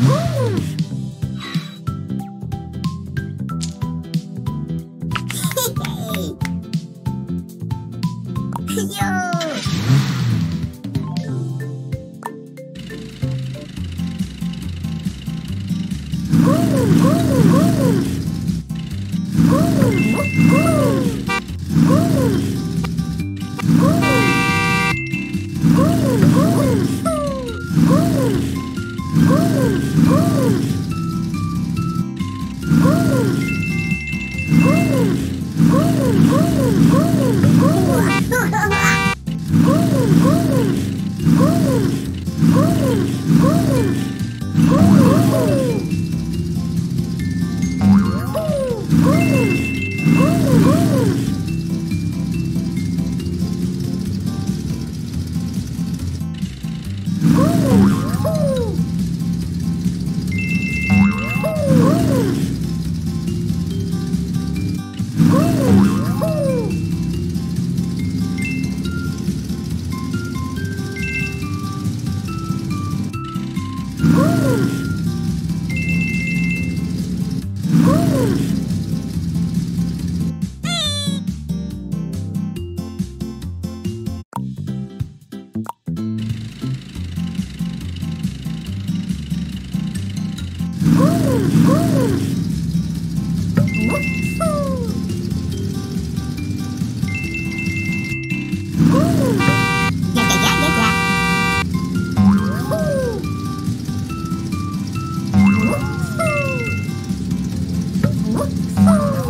Go! ゴーゴーゴ Oh.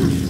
Ugh.